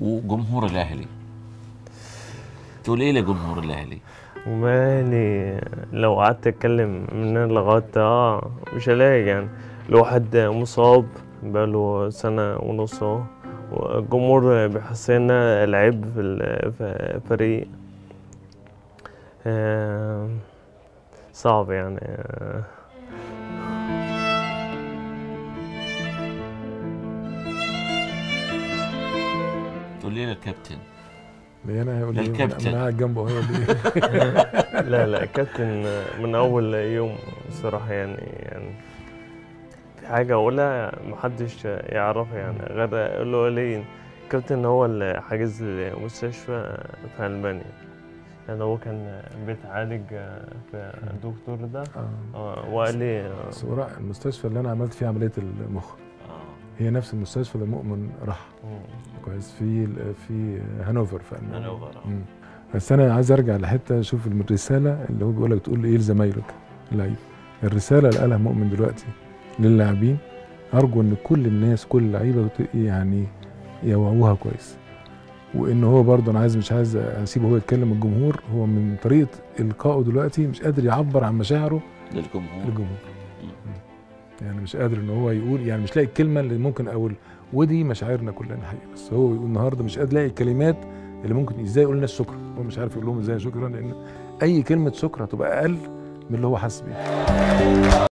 وجمهور الأهلي. تقول إيه لجمهور الأهلي؟ ومالي لو قعدت أتكلم من هنا لغاية؟ آه مش هلاقي يعني. الواحد مصاب بقاله سنة ونص أهو. والجمهور بيحس ان العيب في ال- في الفريق آه، صعب يعني. آه، ليه أنا هيقول ده لي الكابتن. أنا قاعد جنبه هيقول لي لا لا كابتن من أول يوم الصراحة يعني يعني في حاجة أقولها محدش يعرفها يعني غير أقول له ليه؟ الكابتن هو اللي حاجز لي مستشفى في المانيا يعني هو كان بيتعالج في الدكتور ده. آه. وقال لي هو راح المستشفى اللي أنا عملت فيه عملية المخ. هي نفس المستشفى اللي مؤمن راح. كويس. في في هانوفر في ألمانيا. هانوفر،. بس أنا عايز أرجع لحتة أشوف الرسالة اللي هو بيقول لك تقول إيه لزمايلك. اللعيبه الرسالة اللي قالها مؤمن دلوقتي للاعبين أرجو إن كل الناس كل اللعيبة يعني يوعوها كويس. وإن هو برضه أنا عايز مش عايز أسيبه هو يتكلم الجمهور هو من طريقة إلقائه دلوقتي مش قادر يعبر عن مشاعره للجمهور. للجمهور. يعني مش قادر إن هو يقول يعني مش لاقي الكلمة اللي ممكن أقول. ودي مشاعرنا كلنا الحقيقة. بس هو بيقول النهارده مش قادر لاقي الكلمات اللي ممكن إزاي يقول للناس شكرا. هو مش عارف يقول لهم إزاي شكرا لأن أي كلمة شكر هتبقى أقل من اللي هو حاسس بيه